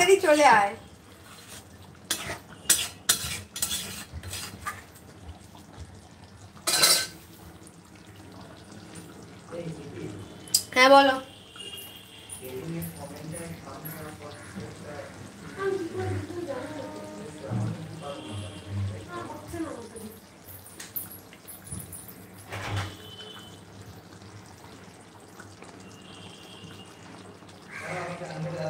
তাড়াতাড়ি চলে আয় হ্যাঁ বলো by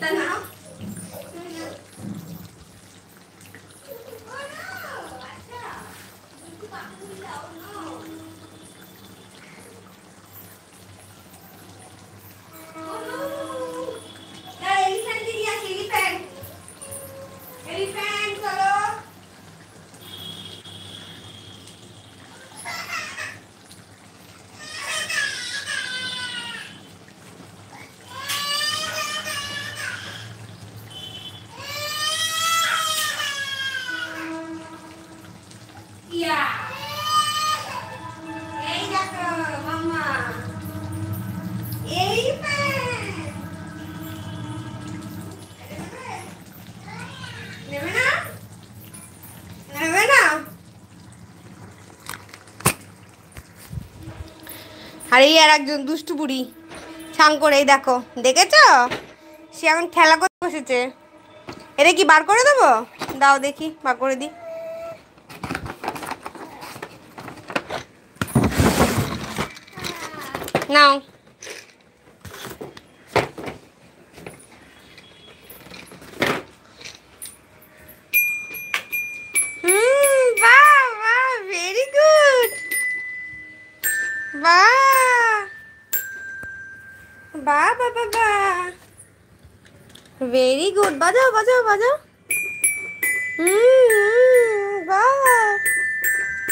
Tên hả? Oh no! আর এই আর একজন দুষ্টু বুড়ি। ছাং করে এই দেখো, দেখেছ? সে এখন খেলা করতে বসেছে। এটা কি বার করে দেবো? দাও দেখি, বার করে দিই। নাও। হুম বা বা বা বা। ভেরি গুড বাজাও বাজাও বাজাও। বা।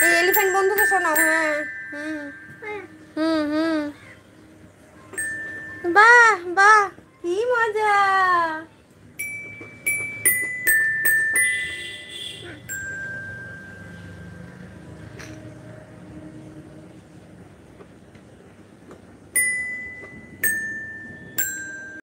এই বন্ধুকে শোনাও হ্যাঁ। হুম হুম হুম। বাহ বাহ কি মজা।